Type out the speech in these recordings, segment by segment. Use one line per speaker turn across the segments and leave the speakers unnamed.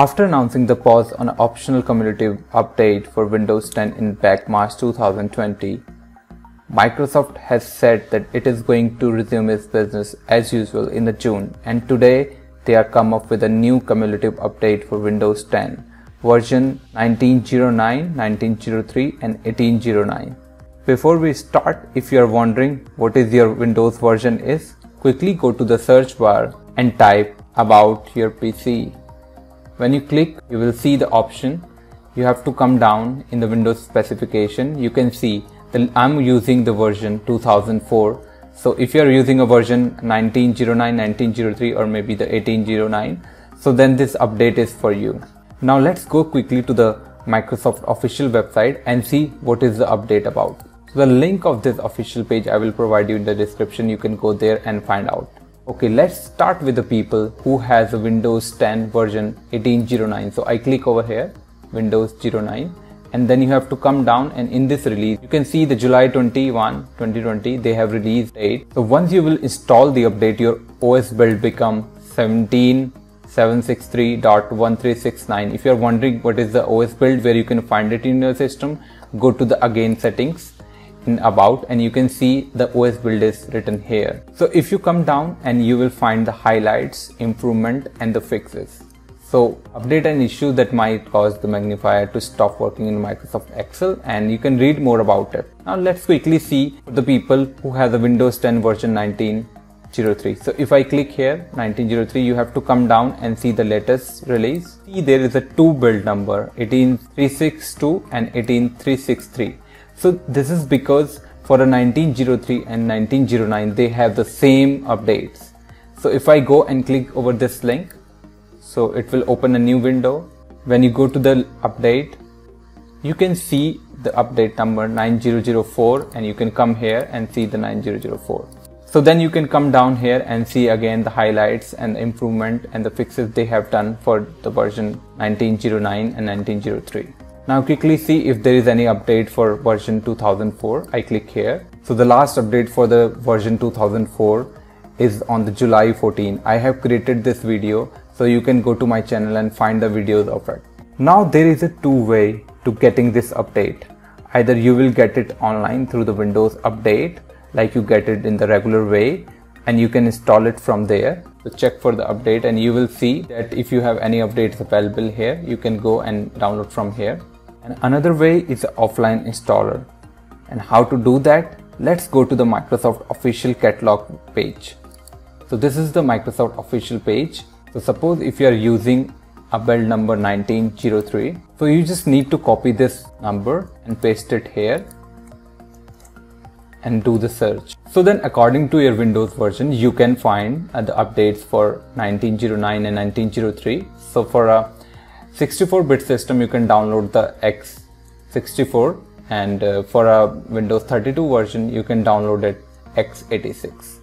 After announcing the pause on an optional cumulative update for Windows 10 in back March 2020, Microsoft has said that it is going to resume its business as usual in the June and today they are come up with a new cumulative update for Windows 10 version 1909, 1903 and 1809. Before we start, if you are wondering what is your Windows version is, quickly go to the search bar and type about your PC. When you click, you will see the option. You have to come down in the Windows specification. You can see that I'm using the version 2004. So if you're using a version 1909, 1903 or maybe the 1809, so then this update is for you. Now let's go quickly to the Microsoft official website and see what is the update about. The link of this official page I will provide you in the description. You can go there and find out. Okay, let's start with the people who has a Windows 10 version 1809. So I click over here, Windows 09 and then you have to come down and in this release you can see the July 21 2020 they have released date. So once you will install the update your OS build become 17.763.1369 if you are wondering what is the OS build where you can find it in your system go to the again settings in about and you can see the OS build is written here. So if you come down and you will find the highlights, improvement and the fixes. So update an issue that might cause the magnifier to stop working in Microsoft Excel and you can read more about it. Now let's quickly see the people who have the Windows 10 version 1903. So if I click here 1903 you have to come down and see the latest release. See there is a two build number 18362 and 18363 so this is because for a 1903 and 1909 they have the same updates. So if I go and click over this link, so it will open a new window. When you go to the update, you can see the update number 9004 and you can come here and see the 9004. So then you can come down here and see again the highlights and the improvement and the fixes they have done for the version 1909 and 1903. Now quickly see if there is any update for version 2004. I click here. So the last update for the version 2004 is on the July 14. I have created this video so you can go to my channel and find the videos of it. Now there is a two way to getting this update. Either you will get it online through the Windows update like you get it in the regular way and you can install it from there. So check for the update and you will see that if you have any updates available here, you can go and download from here. And another way is the offline installer. And how to do that? Let's go to the Microsoft official catalog page. So this is the Microsoft official page. So suppose if you are using a build number 1903. So you just need to copy this number and paste it here and do the search. So then according to your Windows version, you can find uh, the updates for 1909 and 1903. So for a 64-bit system you can download the x64 and uh, for a Windows 32 version you can download it x86.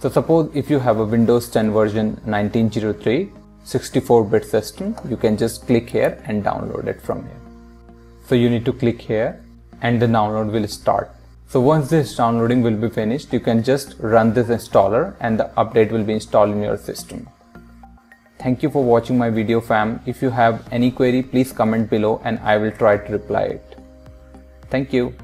So suppose if you have a Windows 10 version 1903 64-bit system you can just click here and download it from here. So you need to click here and the download will start. So once this downloading will be finished you can just run this installer and the update will be installed in your system. Thank you for watching my video fam. If you have any query, please comment below and I will try to reply it. Thank you.